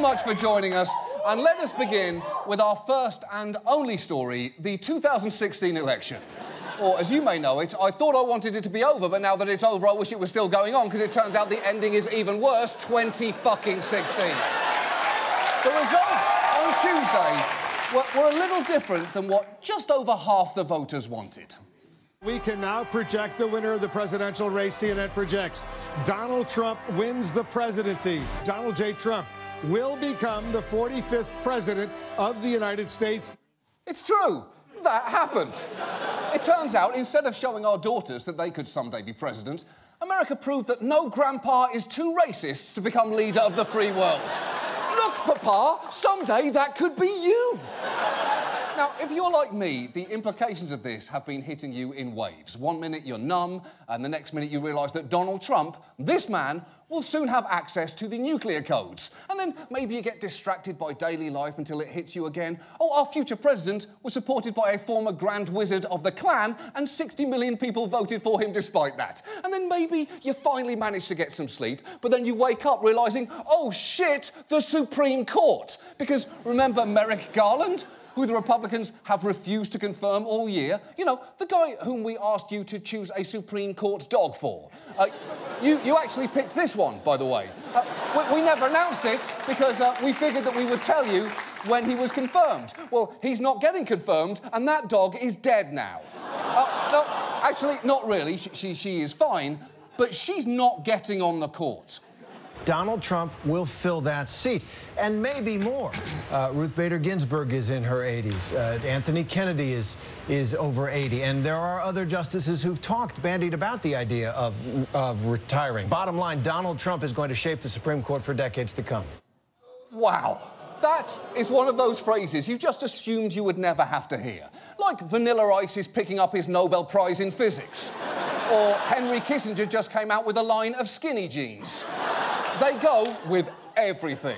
much for joining us. And let us begin with our first and only story the 2016 election. Or, as you may know it, I thought I wanted it to be over, but now that it's over, I wish it was still going on because it turns out the ending is even worse 20 fucking 16. The results on Tuesday were, were a little different than what just over half the voters wanted. We can now project the winner of the presidential race. CNN projects Donald Trump wins the presidency. Donald J. Trump will become the 45th president of the United States. It's true. That happened. It turns out, instead of showing our daughters that they could someday be president, America proved that no grandpa is too racist to become leader of the free world. Look, Papa, someday that could be you. Now, if you're like me, the implications of this have been hitting you in waves. One minute you're numb, and the next minute you realise that Donald Trump, this man, will soon have access to the nuclear codes. And then maybe you get distracted by daily life until it hits you again. Oh, our future president was supported by a former Grand Wizard of the Klan, and 60 million people voted for him despite that. And then maybe you finally manage to get some sleep, but then you wake up realising, oh shit, the Supreme Court. Because remember Merrick Garland? Who the Republicans have refused to confirm all year. You know, the guy whom we asked you to choose a Supreme Court dog for. Uh, you, you actually picked this one, by the way. Uh, we, we, never announced it because uh, we figured that we would tell you when he was confirmed. Well, he's not getting confirmed, and that dog is dead now. Uh, no, actually, not really. She, she, she is fine, but she's not getting on the court. Donald Trump will fill that seat, and maybe more. Uh, Ruth Bader Ginsburg is in her 80s. Uh, Anthony Kennedy is is over 80, and there are other justices who've talked, bandied about the idea of of retiring. Bottom line, Donald Trump is going to shape the Supreme Court for decades to come. Wow. That is one of those phrases you just assumed you would never have to hear. Like Vanilla Ice is picking up his Nobel Prize in physics. or Henry Kissinger just came out with a line of skinny jeans. They go with everything.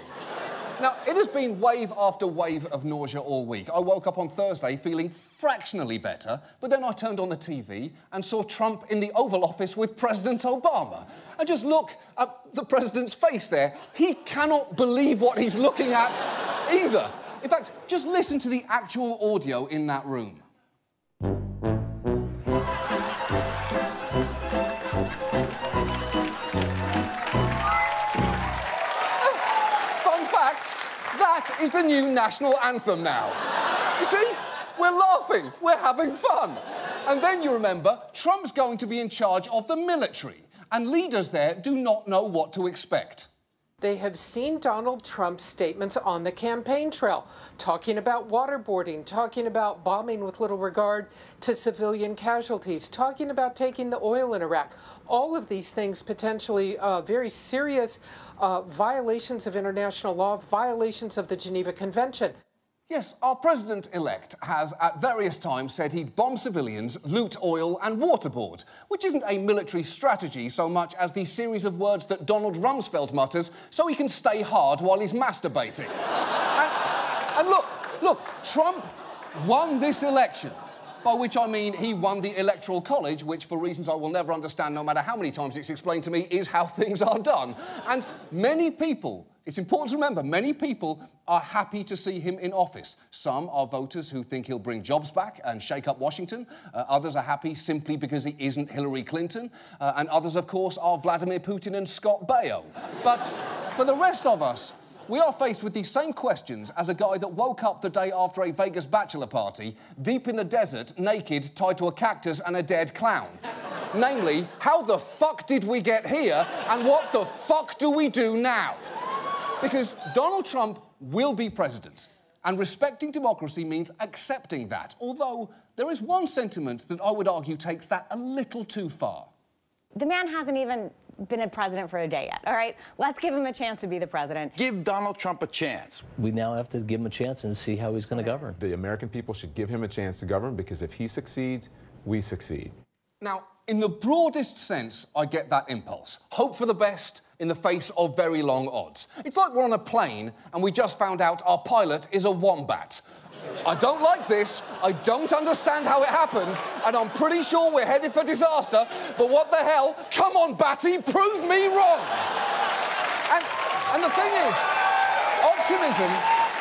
Now, it has been wave after wave of nausea all week. I woke up on Thursday feeling fractionally better, but then I turned on the TV and saw Trump in the Oval Office with President Obama. And just look at the president's face there. He cannot believe what he's looking at either. In fact, just listen to the actual audio in that room. Is the new national anthem now. You see? We're laughing, we're having fun. And then you remember, Trump's going to be in charge of the military, and leaders there do not know what to expect. They have seen Donald Trump's statements on the campaign trail, talking about waterboarding, talking about bombing with little regard to civilian casualties, talking about taking the oil in Iraq. All of these things potentially uh, very serious uh, violations of international law, violations of the Geneva Convention. Yes, our president elect has at various times said he'd bomb civilians, loot oil, and waterboard, which isn't a military strategy so much as the series of words that Donald Rumsfeld mutters so he can stay hard while he's masturbating. and, and look, look, Trump won this election. By which I mean he won the Electoral College, which, for reasons I will never understand, no matter how many times it's explained to me, is how things are done. And many people it's important to remember many people are happy to see him in office. Some are voters who think he'll bring jobs back and shake up Washington. Uh, others are happy simply because he isn't Hillary Clinton. Uh, and others, of course, are Vladimir Putin and Scott Baio. But for the rest of us, we are faced with these same questions as a guy that woke up the day after a Vegas bachelor party, deep in the desert, naked, tied to a cactus and a dead clown. Namely, how the fuck did we get here, and what the fuck do we do now? Because Donald Trump will be president. And respecting democracy means accepting that. Although there is one sentiment that I would argue takes that a little too far. The man hasn't even been a president for a day yet, all right? Let's give him a chance to be the president. Give Donald Trump a chance. We now have to give him a chance and see how he's going to govern. The American people should give him a chance to govern because if he succeeds, we succeed. Now, in the broadest sense, I get that impulse. Hope for the best in the face of very long odds. It's like we're on a plane and we just found out our pilot is a wombat. I don't like this, I don't understand how it happened, and I'm pretty sure we're headed for disaster, but what the hell? Come on, Batty, prove me wrong! And, and the thing is, optimism,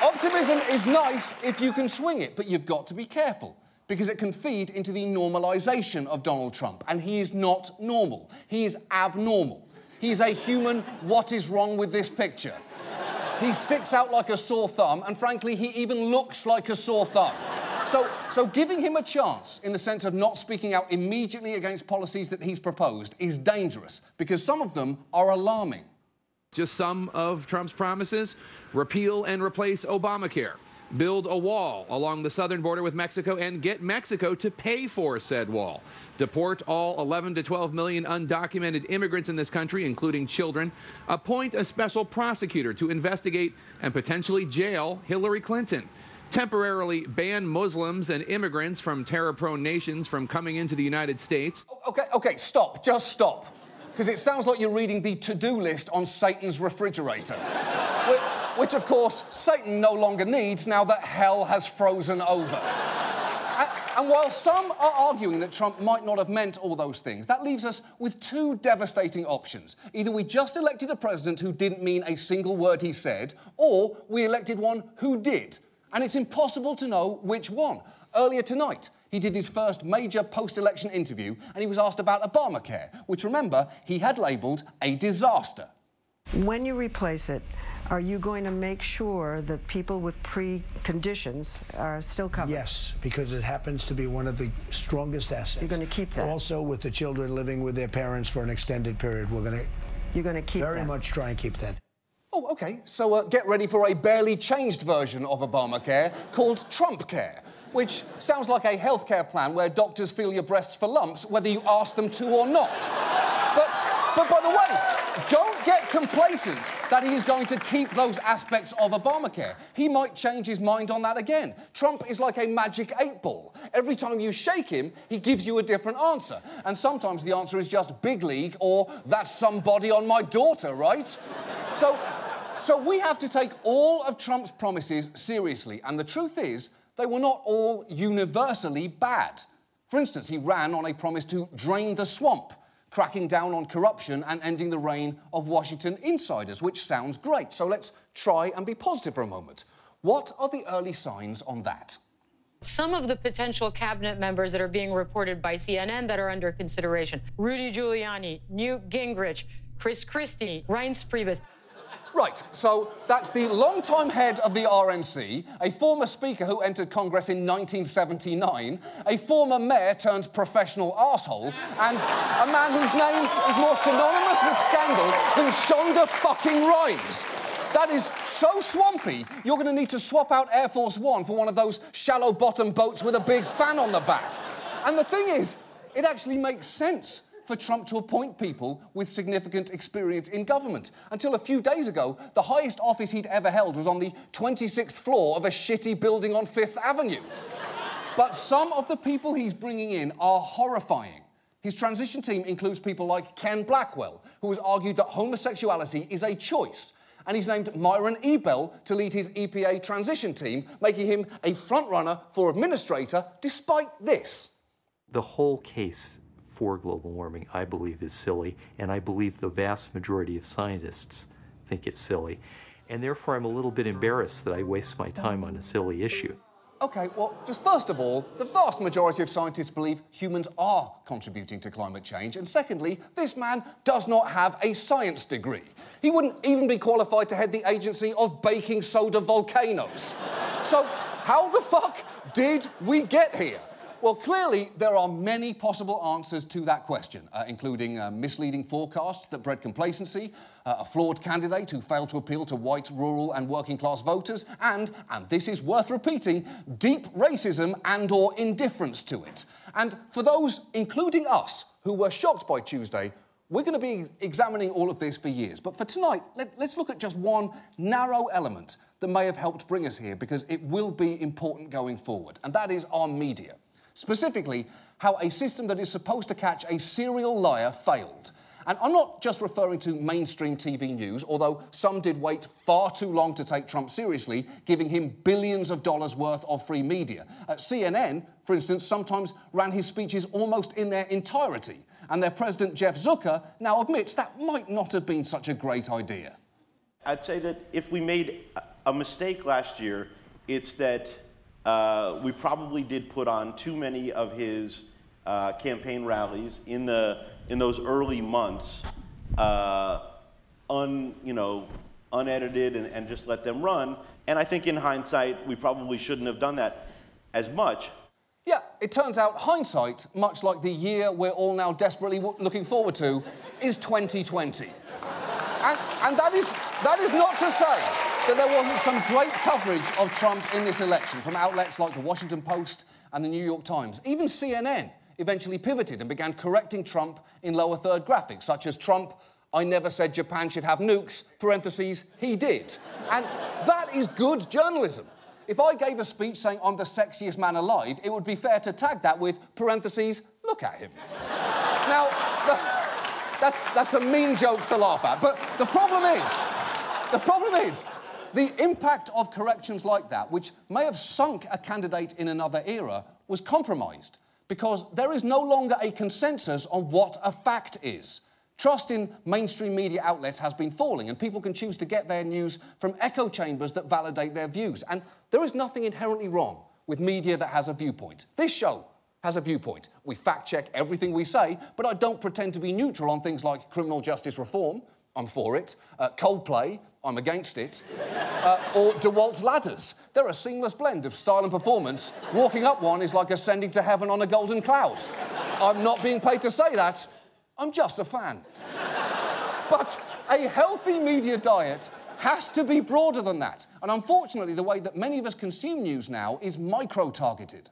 optimism is nice if you can swing it, but you've got to be careful because it can feed into the normalisation of Donald Trump. And he is not normal, he is abnormal. He's a human, what is wrong with this picture? He sticks out like a sore thumb, and frankly, he even looks like a sore thumb. So, so giving him a chance in the sense of not speaking out immediately against policies that he's proposed is dangerous because some of them are alarming. Just some of Trump's promises repeal and replace Obamacare build a wall along the southern border with Mexico and get Mexico to pay for said wall. Deport all 11 to 12 million undocumented immigrants in this country, including children. Appoint a special prosecutor to investigate and potentially jail Hillary Clinton. Temporarily ban Muslims and immigrants from terror prone nations from coming into the United States. Okay, okay, stop, just stop. Because it sounds like you're reading the to do list on Satan's refrigerator which of course Satan no longer needs now that hell has frozen over. and, while some are arguing that Trump might not have meant all those things, that leaves us with two devastating options. Either we just elected a president who didn't mean a single word he said, or we elected one who did. And it's impossible to know which one. Earlier tonight, he did his first major post election interview and he was asked about Obamacare, which remember, he had labelled a disaster. When you replace it, are you going to make sure that people with preconditions are still covered? Yes, because it happens to be one of the strongest assets. You're going to keep that. Also, with the children living with their parents for an extended period, we're going to. You're going to keep very that. much try and keep that. Oh, okay. So uh, get ready for a barely changed version of Obamacare called Trump Care, which sounds like a healthcare plan where doctors feel your breasts for lumps whether you ask them to or not. but, but by the way, don't get complacent that he is going to keep those aspects of Obamacare. He might change his mind on that again. Trump is like a magic eight ball. Every time you shake him, he gives you a different answer. And sometimes the answer is just big league or that's somebody on my daughter, right? so, so we have to take all of Trump's promises seriously. And the truth is, they were not all universally bad. For instance, he ran on a promise to drain the swamp cracking down on corruption and ending the reign of Washington insiders, which sounds great. So let's try and be positive for a moment. What are the early signs on that? Some of the potential cabinet members that are being reported by CNN that are under consideration Rudy Giuliani, Newt Gingrich, Chris Christie, Reince Priebus. Right, so that's the longtime head of the RNC, a former Speaker who entered Congress in 1979, a former mayor turned professional asshole, and a man whose name is more synonymous with scandal than Shonda fucking Rhimes. That is so swampy, you're going to need to swap out Air Force One for one of those shallow bottom boats with a big fan on the back. And the thing is, it actually makes sense for Trump to appoint people with significant experience in government. Until a few days ago, the highest office he'd ever held was on the 26th floor of a shitty building on Fifth Avenue. but some of the people he's bringing in are horrifying. His transition team includes people like Ken Blackwell, who has argued that homosexuality is a choice. And he's named Myron Ebell to lead his EPA transition team, making him a frontrunner for administrator despite this. The whole case for global warming, I believe is silly, and I believe the vast majority of scientists think it's silly. And therefore, I'm a little bit embarrassed that I waste my time on a silly issue. Okay, well, just first of all, the vast majority of scientists believe humans are contributing to climate change. And secondly, this man does not have a science degree. He wouldn't even be qualified to head the agency of baking soda volcanoes. so, how the fuck did we get here? Well, clearly, there are many possible answers to that question, uh, including uh, misleading forecasts that bred complacency, uh, a flawed candidate who failed to appeal to white, rural, and working class voters, and, and this is worth repeating, deep racism and or indifference to it. And for those, including us, who were shocked by Tuesday, we're going to be examining all of this for years. But for tonight, let, us look at just one narrow element that may have helped bring us here because it will be important going forward, and that is our media. Specifically, how a system that is supposed to catch a serial liar failed. And I'm not just referring to mainstream TV news, although some did wait far too long to take Trump seriously, giving him billions of dollars worth of free media. Uh, CNN, for instance, sometimes ran his speeches almost in their entirety. And their president, Jeff Zucker, now admits that might not have been such a great idea. I'd say that if we made a mistake last year, it's that uh, we probably did put on too many of his uh, campaign rallies in the in those early months, uh, un you know unedited and, and just let them run. And I think in hindsight, we probably shouldn't have done that as much. Yeah, it turns out hindsight, much like the year we're all now desperately looking forward to, is 2020. and, and that, is, that is not to say that there wasn't some great coverage of Trump in this election from outlets like the Washington Post and the New York Times. Even CNN eventually pivoted and began correcting Trump in lower third graphics, such as Trump, I never said Japan should have nukes, parentheses, he did. And that is good journalism. If I gave a speech saying I'm the sexiest man alive, it would be fair to tag that with parentheses, look at him. now, the, that's, that's a mean joke to laugh at, but the problem is, the problem is, the impact of corrections like that, which may have sunk a candidate in another era, was compromised because there is no longer a consensus on what a fact is. Trust in mainstream media outlets has been falling, and people can choose to get their news from echo chambers that validate their views. And there is nothing inherently wrong with media that has a viewpoint. This show has a viewpoint. We fact check everything we say, but I don't pretend to be neutral on things like criminal justice reform. I'm for it. Uh, Coldplay, I'm against it. Uh, or DeWalt's ladders. They're a seamless blend of style and performance. Walking up one is like ascending to heaven on a golden cloud. I'm not being paid to say that. I'm just a fan. but a healthy media diet has to be broader than that. And unfortunately, the way that many of us consume news now is micro targeted.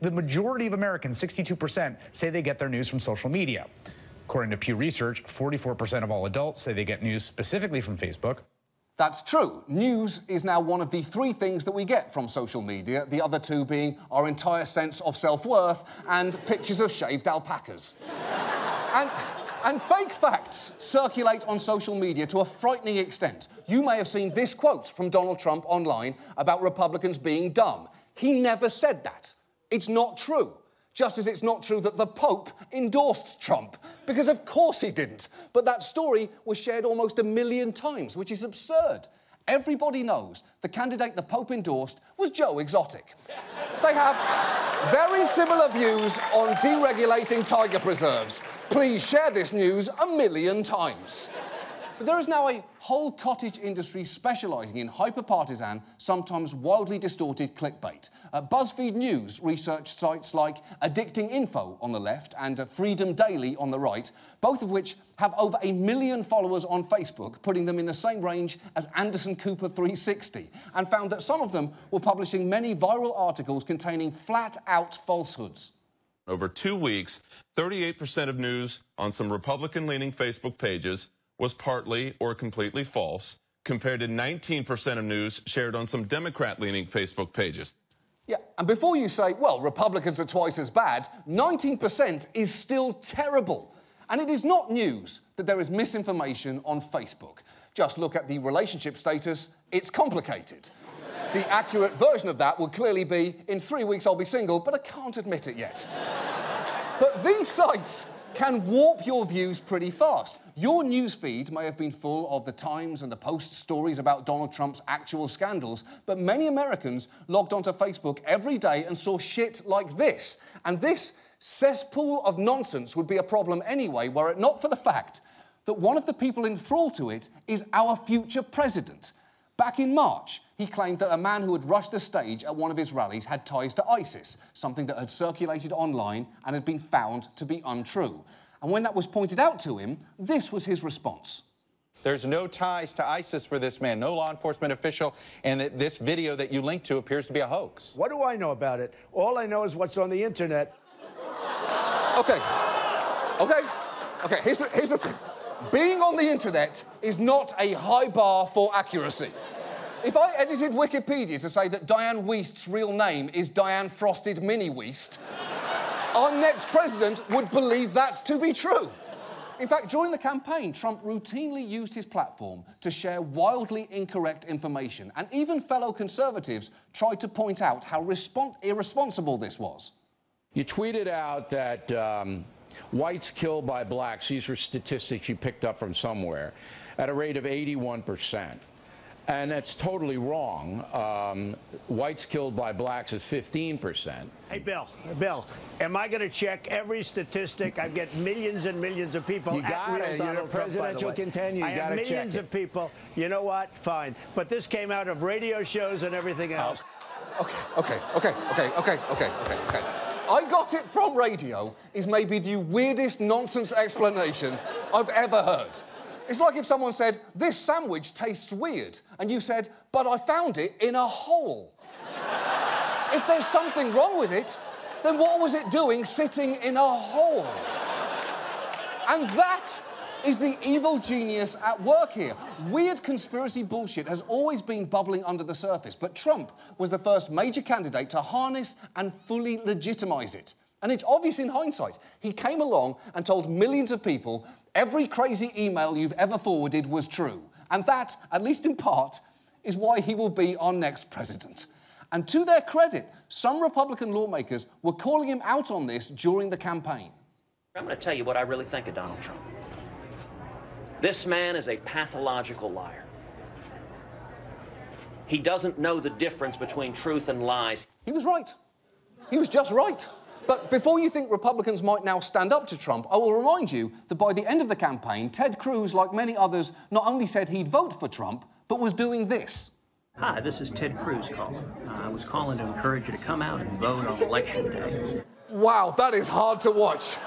The majority of Americans, 62%, say they get their news from social media. According to Pew Research, 44% of all adults say they get news specifically from Facebook. That's true. News is now one of the three things that we get from social media, the other two being our entire sense of self worth and pictures of shaved alpacas. and, and fake facts circulate on social media to a frightening extent. You may have seen this quote from Donald Trump online about Republicans being dumb. He never said that. It's not true. Just as it's not true that the Pope endorsed Trump, because of course he didn't. But that story was shared almost a million times, which is absurd. Everybody knows the candidate the Pope endorsed was Joe Exotic. They have very similar views on deregulating tiger preserves. Please share this news a million times. But there is now a whole cottage industry specialising in hyper-partisan, sometimes wildly distorted clickbait. Uh, BuzzFeed News researched sites like Addicting Info on the left and uh, Freedom Daily on the right, both of which have over a million followers on Facebook, putting them in the same range as Anderson Cooper 360, and found that some of them were publishing many viral articles containing flat-out falsehoods. Over two weeks, 38% of news on some Republican-leaning Facebook pages was partly or completely false, compared to 19% of news shared on some Democrat leaning Facebook pages. Yeah, and before you say, well, Republicans are twice as bad, 19% is still terrible. And it is not news that there is misinformation on Facebook. Just look at the relationship status, it's complicated. the accurate version of that would clearly be in three weeks I'll be single, but I can't admit it yet. but these sites can warp your views pretty fast. Your newsfeed may have been full of the Times and the Post stories about Donald Trump's actual scandals, but many Americans logged onto Facebook every day and saw shit like this. And this cesspool of nonsense would be a problem anyway, were it not for the fact that one of the people enthralled to it is our future president. Back in March, he claimed that a man who had rushed the stage at one of his rallies had ties to ISIS, something that had circulated online and had been found to be untrue. And when that was pointed out to him, this was his response. There's no ties to ISIS for this man, no law enforcement official, and that this video that you linked to appears to be a hoax. What do I know about it? All I know is what's on the internet. Okay. Okay. Okay, here's the, here's the thing. Being on the internet is not a high bar for accuracy. If I edited Wikipedia to say that Dianne Wiest's real name is Dianne Frosted Mini Wiest, our next president would believe that to be true. In fact, during the campaign, Trump routinely used his platform to share wildly incorrect information, and even fellow conservatives tried to point out how irresponsible this was. You tweeted out that um, whites killed by blacks, these were statistics you picked up from somewhere, at a rate of 81%. And that's totally wrong. Um, whites killed by blacks is 15%. Hey, Bill, Bill, am I going to check every statistic? I get millions and millions of people. You got it. You're a presidential contender. You I have millions of people. You know what? Fine. But this came out of radio shows and everything else. Okay, okay, okay, okay, okay, okay, okay, okay. I got it from radio is maybe the weirdest nonsense explanation I've ever heard. It's like if someone said, This sandwich tastes weird, and you said, But I found it in a hole. if there's something wrong with it, then what was it doing sitting in a hole? And that is the evil genius at work here. Weird conspiracy bullshit has always been bubbling under the surface, but Trump was the first major candidate to harness and fully legitimize it. And it's obvious in hindsight. He came along and told millions of people every crazy email you've ever forwarded was true. And that, at least in part, is why he will be our next president. And to their credit, some Republican lawmakers were calling him out on this during the campaign. I'm going to tell you what I really think of Donald Trump. This man is a pathological liar. He doesn't know the difference between truth and lies. He was right. He was just right. But before you think Republicans might now stand up to Trump, I will remind you that by the end of the campaign, Ted Cruz, like many others, not only said he'd vote for Trump, but was doing this. Hi, this is Ted Cruz calling. Uh, I was calling to encourage you to come out and vote on election day. Wow, that is hard to watch.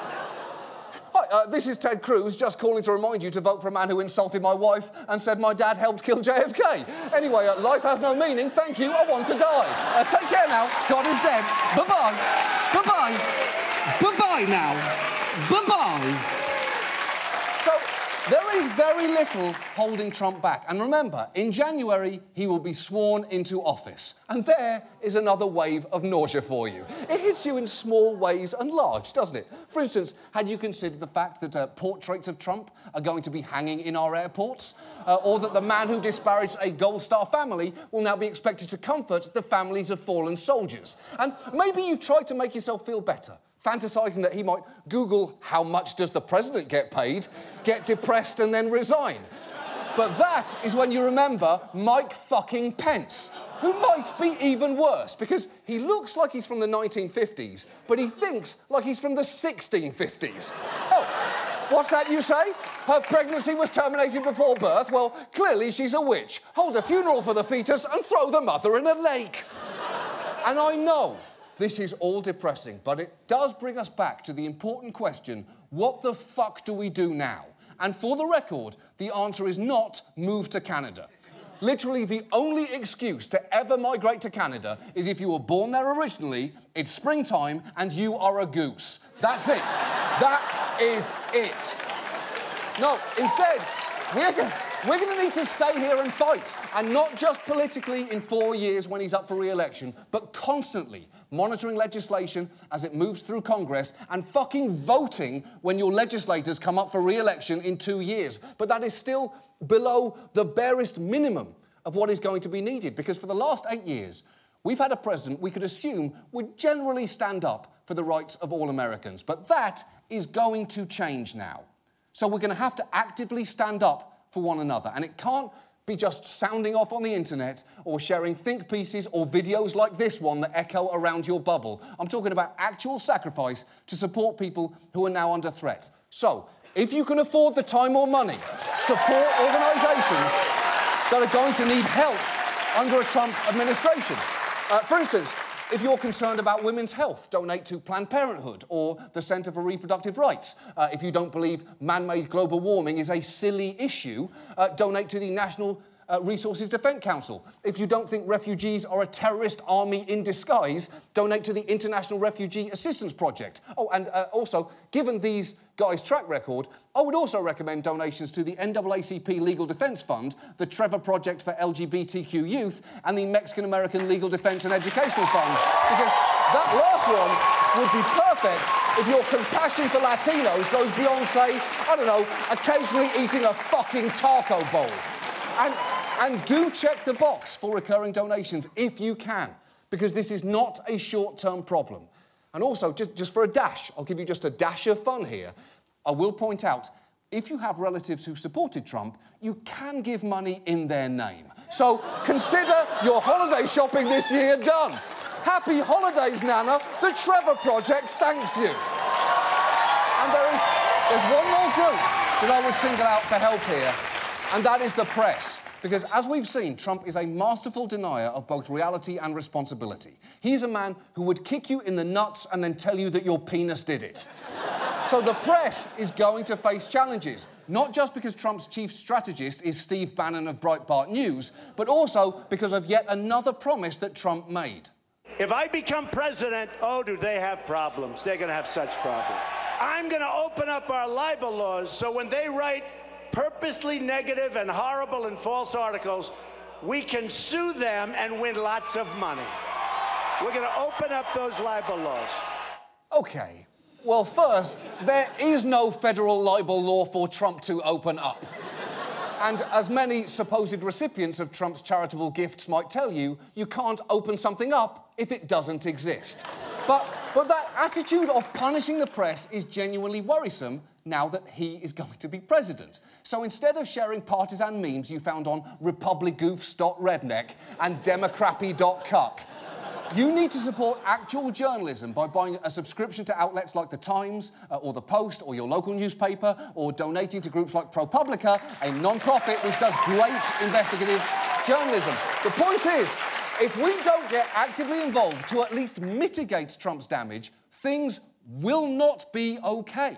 Hi, uh, this is Ted Cruz, just calling to remind you to vote for a man who insulted my wife and said my dad helped kill JFK. Anyway, uh, life has no meaning. Thank you. I want to die. Uh, take care now. God is dead. Bye bye. Bye bye. Bye bye now. Bye bye. There is very little holding Trump back. And remember, in January, he will be sworn into office. And there is another wave of nausea for you. It hits you in small ways and large, doesn't it? For instance, had you considered the fact that uh, portraits of Trump are going to be hanging in our airports? Uh, or that the man who disparaged a Gold Star family will now be expected to comfort the families of fallen soldiers? And maybe you've tried to make yourself feel better fantasizing that he might Google how much does the president get paid, get depressed, and then resign. But that is when you remember Mike fucking Pence, who might be even worse because he looks like he's from the 1950s, but he thinks like he's from the 1650s. Oh, what's that you say? Her pregnancy was terminated before birth? Well, clearly she's a witch. Hold a funeral for the fetus and throw the mother in a lake. And I know this is all depressing, but it does bring us back to the important question what the fuck do we do now? And for the record, the answer is not move to Canada. Literally, the only excuse to ever migrate to Canada is if you were born there originally, it's springtime, and you are a goose. That's it. that is it. No, instead, we're going we're going to need to stay here and fight. And not just politically in four years when he's up for re election, but constantly monitoring legislation as it moves through Congress and fucking voting when your legislators come up for re election in two years. But that is still below the barest minimum of what is going to be needed because for the last eight years, we've had a president we could assume would generally stand up for the rights of all Americans. But that is going to change now. So we're going to have to actively stand up for one another. And it can't be just sounding off on the internet or sharing think pieces or videos like this one that echo around your bubble. I'm talking about actual sacrifice to support people who are now under threat. So, if you can afford the time or money, support organisations that are going to need help under a Trump administration. Uh, for instance, if you're concerned about women's health, donate to Planned Parenthood or the Centre for Reproductive Rights. Uh, if you don't believe man made global warming is a silly issue, uh, donate to the National uh, Resources Defence Council. If you don't think refugees are a terrorist army in disguise, donate to the International Refugee Assistance Project. Oh, and uh, also, given these guys' track record, I would also recommend donations to the NAACP Legal Defence Fund, the Trevor Project for LGBTQ Youth, and the Mexican American Legal Defence and Educational Fund. Because that last one would be perfect if your compassion for Latinos goes beyond, say, I don't know, occasionally eating a fucking taco bowl. And, and do check the box for recurring donations if you can, because this is not a short-term problem. And also, just, just for a dash, I'll give you just a dash of fun here. I will point out, if you have relatives who supported Trump, you can give money in their name. So consider your holiday shopping this year done. Happy holidays, Nana. The Trevor Project thanks you. And there is there's one more group that I would single out for help here, and that is the press. Because as we've seen, Trump is a masterful denier of both reality and responsibility. He's a man who would kick you in the nuts and then tell you that your penis did it. so the press is going to face challenges, not just because Trump's chief strategist is Steve Bannon of Breitbart News, but also because of yet another promise that Trump made. If I become president, oh, do they have problems? They're going to have such problems. I'm going to open up our libel laws so when they write purposely negative and horrible and false articles, we can sue them and win lots of money. We're going to open up those libel laws. OK. Well, first, there is no federal libel law for Trump to open up. And as many supposed recipients of Trump's charitable gifts might tell you, you can't open something up if it doesn't exist. But, but that attitude of punishing the press is genuinely worrisome now that he is going to be president. So instead of sharing partisan memes you found on republicgoofs.redneck and democrappy.cuck, you need to support actual journalism by buying a subscription to outlets like The Times uh, or The Post or your local newspaper or donating to groups like ProPublica, a non-profit which does great investigative journalism. The point is, if we don't get actively involved to at least mitigate Trump's damage, things will not be OK.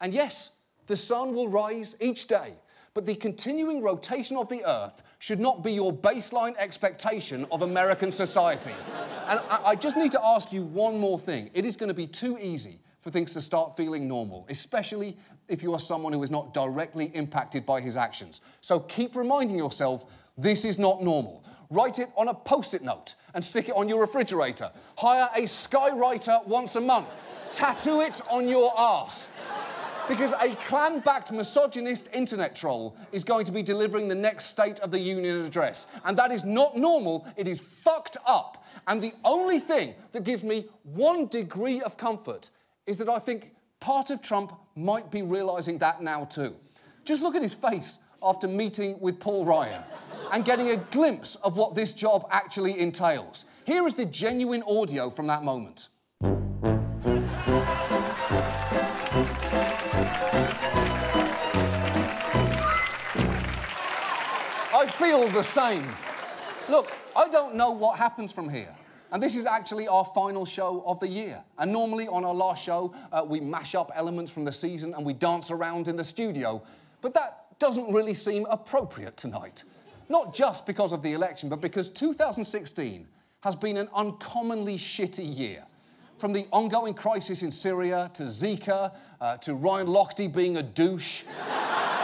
And yes, the sun will rise each day, but the continuing rotation of the Earth should not be your baseline expectation of American society. and I, I just need to ask you one more thing. It is going to be too easy for things to start feeling normal, especially if you are someone who is not directly impacted by his actions. So keep reminding yourself this is not normal. Write it on a post it note and stick it on your refrigerator. Hire a skywriter once a month. Tattoo it on your arse. Because a Klan backed misogynist internet troll is going to be delivering the next State of the Union address. And that is not normal, it is fucked up. And the only thing that gives me one degree of comfort is that I think part of Trump might be realising that now too. Just look at his face after meeting with Paul Ryan and getting a glimpse of what this job actually entails. Here is the genuine audio from that moment. Feel the same. Look, I don't know what happens from here. And this is actually our final show of the year. And normally on our last show, uh, we mash up elements from the season and we dance around in the studio. But that doesn't really seem appropriate tonight. Not just because of the election, but because 2016 has been an uncommonly shitty year. From the ongoing crisis in Syria to Zika uh, to Ryan Lochte being a douche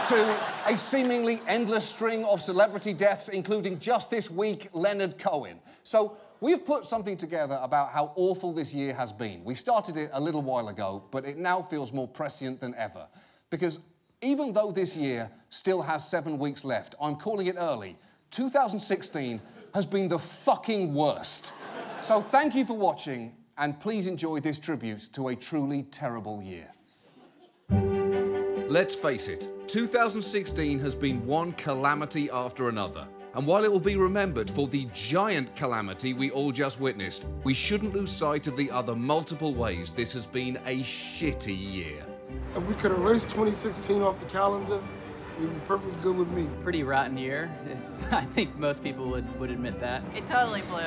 to a seemingly endless string of celebrity deaths, including just this week, Leonard Cohen. So we've put something together about how awful this year has been. We started it a little while ago, but it now feels more prescient than ever. Because even though this year still has seven weeks left, I'm calling it early. 2016 has been the fucking worst. so thank you for watching, and please enjoy this tribute to a truly terrible year. Let's face it, 2016 has been one calamity after another. And while it will be remembered for the giant calamity we all just witnessed, we shouldn't lose sight of the other multiple ways this has been a shitty year. If we could erase 2016 off the calendar, it'd be perfectly good with me. Pretty rotten year. I think most people would, would admit that. It totally blew.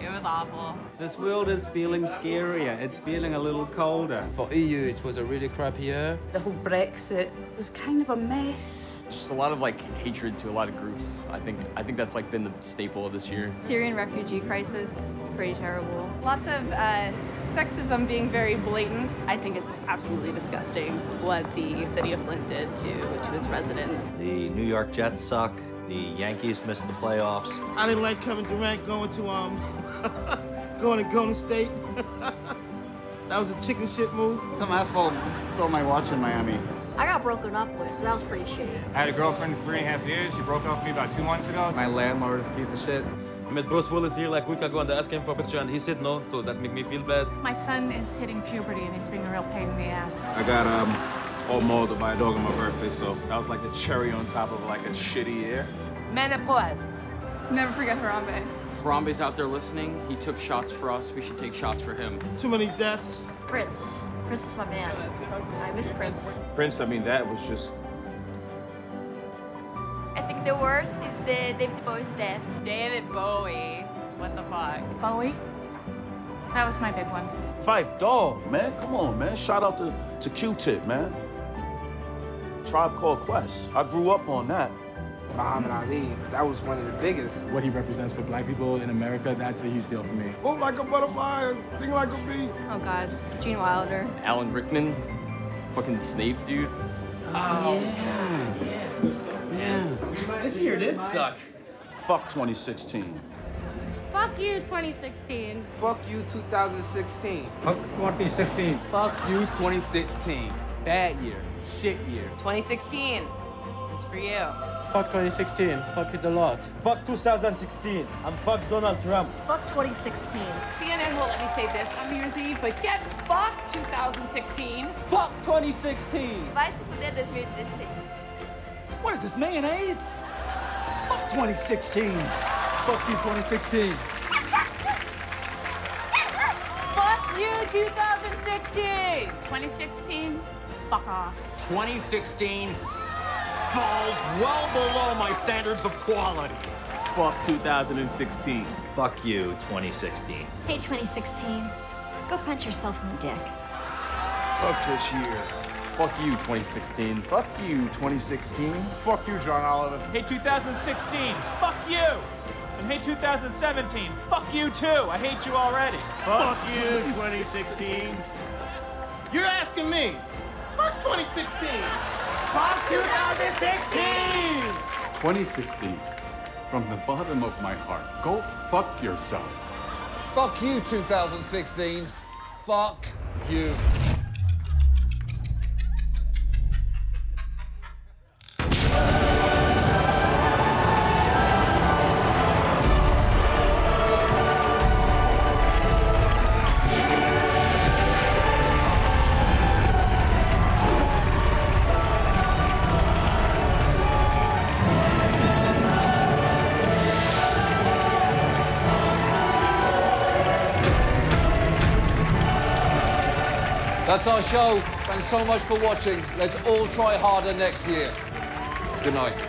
It was awful. This world is feeling scarier. It's feeling a little colder. For EU, it was a really crap year. The whole Brexit was kind of a mess. Just a lot of like hatred to a lot of groups. I think I think that's like been the staple of this year. Syrian refugee crisis, pretty terrible. Lots of uh, sexism being very blatant. I think it's absolutely disgusting what the city of Flint did to, to its residents. The New York Jets suck. The Yankees missed the playoffs. I didn't like Kevin Durant going to um going to Golden State. that was a chicken shit move. Some asshole stole my watch in Miami. I got broken up with. That was pretty shitty. I had a girlfriend for three and a half years. She broke up with me about two months ago. My landlord is a piece of shit. I met Bruce Willis here like a week ago and I asked him for a picture and he said no, so that made me feel bad. My son is hitting puberty and he's being a real pain in the ass. I got um all molded by a dog on my birthday, so that was like the cherry on top of like a shitty year. Menopause. Never forget Harambe. Harambe's out there listening. He took shots for us. We should take shots for him. Too many deaths. Prince. Prince is my man. I miss Prince. Prince, I mean, that was just I think the worst is the David Bowie's death. David Bowie. What the fuck? Bowie? That was my big one. Phife Dawg, man. Come on, man. Shout out to, to Q-Tip, man. Tribe Called Quest. I grew up on that. Muhammad Ali, that was one of the biggest. What he represents for black people in America, that's a huge deal for me. Move like a butterfly, sting like a bee. Oh God, Gene Wilder. Alan Rickman. Fucking Snape, dude. Oh, yeah, yeah. Yeah. This year did suck. Fuck 2016. Fuck you, 2016. Fuck you, 2016. Fuck 2016. Fuck you, 2016. Bad year. Shit year. 2016. This is for you. Fuck 2016. Fuck it a lot. Fuck 2016. And fuck Donald Trump. Fuck 2016. CNN will let me say this on New Year's Eve, but get fucked 2016. Fuck 2016. Vai se fuder 2016. What is this, mayonnaise? Fuck 2016. Fuck you, 2016. Fuck you, 2016! 2016, fuck off. 2016 falls well below my standards of quality. Fuck 2016. Fuck you, 2016. Hey, 2016. Go punch yourself in the dick. Fuck this year. Fuck you, 2016. Fuck you, 2016. Fuck you, John Oliver. Hey, 2016, fuck you. And hey, 2017, fuck you too. I hate you already. Fuck you, 2016. You're asking me. Fuck 2016. Fuck 2016! 2016. From the bottom of my heart, go fuck yourself. Fuck you, 2016. Fuck you. That's our show. Thanks so much for watching. Let's all try harder next year. Good night.